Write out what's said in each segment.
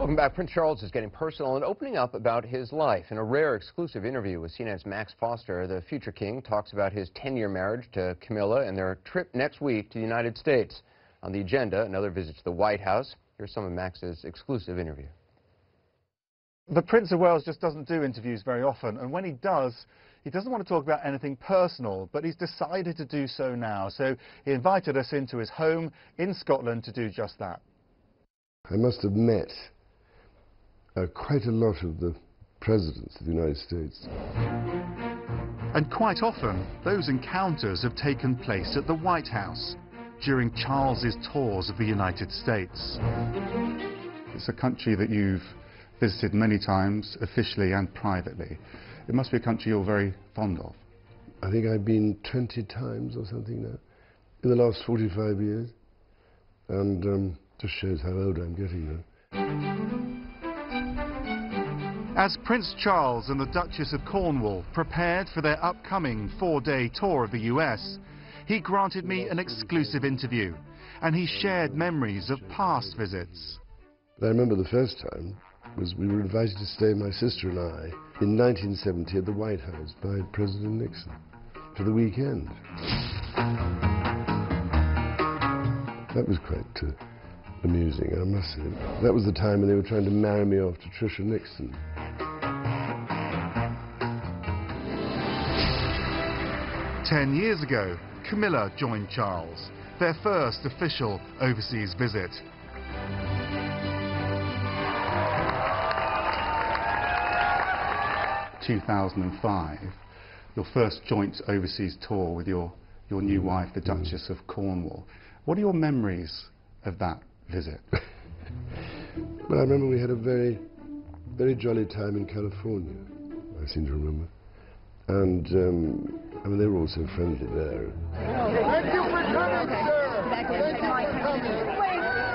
Welcome back. Prince Charles is getting personal and opening up about his life. In a rare exclusive interview with CNN's Max Foster, the future king talks about his 10-year marriage to Camilla and their trip next week to the United States. On the agenda, another visit to the White House. Here's some of Max's exclusive interview. The Prince of Wales just doesn't do interviews very often, and when he does, he doesn't want to talk about anything personal, but he's decided to do so now. So he invited us into his home in Scotland to do just that. I must have met uh, quite a lot of the presidents of the United States. And quite often, those encounters have taken place at the White House during Charles's tours of the United States. It's a country that you've visited many times, officially and privately. It must be a country you're very fond of. I think I've been 20 times or something now in the last 45 years. And um, just shows how old I'm getting now. As Prince Charles and the Duchess of Cornwall prepared for their upcoming four-day tour of the US, he granted me an exclusive interview, and he shared memories of past visits. I remember the first time was we were invited to stay, my sister and I, in 1970 at the White House by President Nixon for the weekend. That was quite uh, amusing, I must say. That was the time when they were trying to marry me off to Tricia Nixon. Ten years ago, Camilla joined Charles, their first official overseas visit. Two thousand and five, your first joint overseas tour with your, your new wife, the Duchess of Cornwall. What are your memories of that visit? well, I remember we had a very, very jolly time in California, I seem to remember. And, um, I mean, they were all so friendly there. Thank you for coming, sir. Thank you for coming.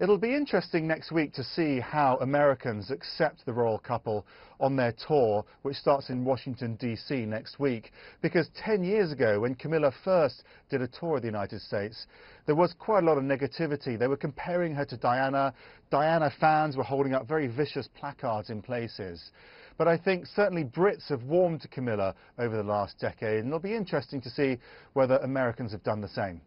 It'll be interesting next week to see how Americans accept the royal couple on their tour, which starts in Washington, D.C. next week. Because 10 years ago, when Camilla first did a tour of the United States, there was quite a lot of negativity. They were comparing her to Diana. Diana fans were holding up very vicious placards in places. But I think certainly Brits have warmed to Camilla over the last decade, and it'll be interesting to see whether Americans have done the same.